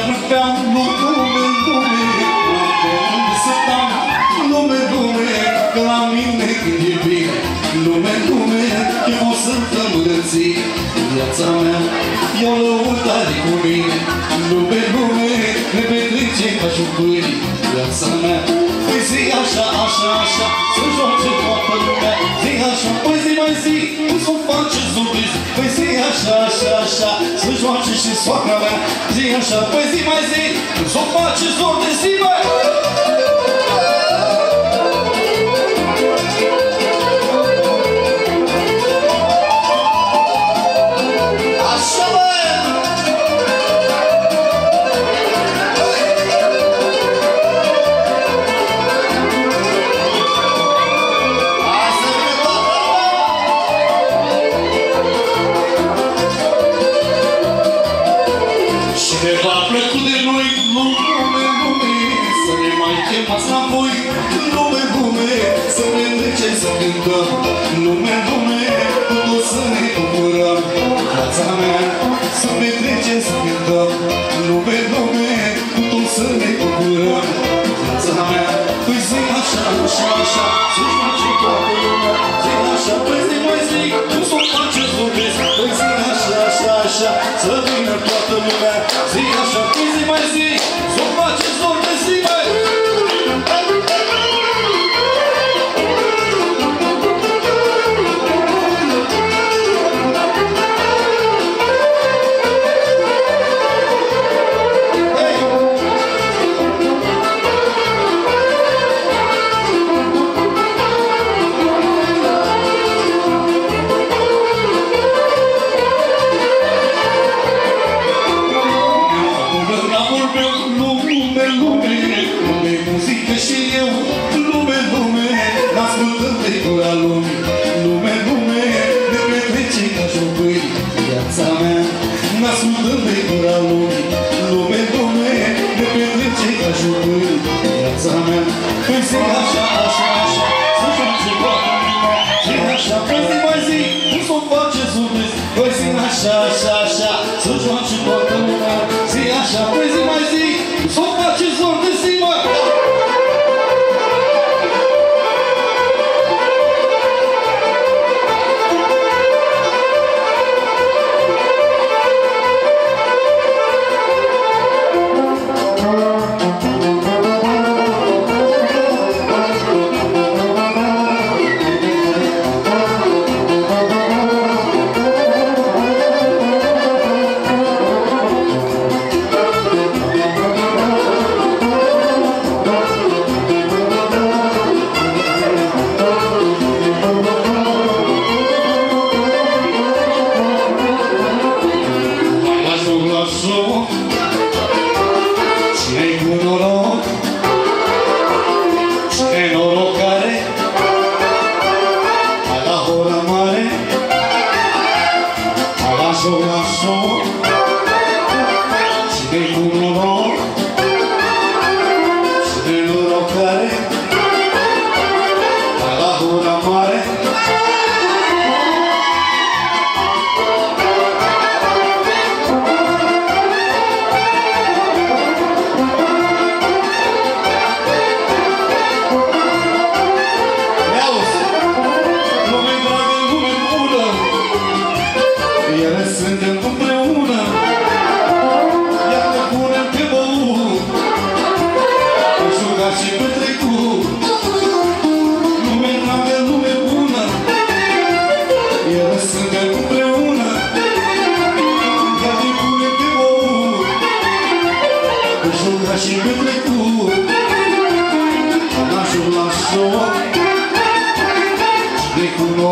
Chiar vreau lume, lume Pe unde să stau Lume, lume Că la mine când e bine. Lume, lume Că o să-mi îmbunătăți Viața mea Eu lăutare cu mine. Lume, lume Ne petrece ca și pâini Viața mea Păi zi așa, așa, așa Să joace toată lumea Zi așa, păi zi mai zi Cum să-o face zumbiți Păi zi așa, așa, așa Să joace și soacra mea Zi așa, păi zi mai zi Cum chemați înapoi Lume, lume Să ne ducem să cântăm. Lume, lume Cu tot să ne bucurăm. Viața mea Să ne trecem muzică și eu, lume, lume, ascultăm de gura lumii, lume, lume, ne petrece ca jocuri, viața mea, ascultăm de gura lumii, lume, lume, ne petrece ca jocuri, viața mea, păi zi așa, așa, așa, coração. și de trecut Nașul la șoc De cunosc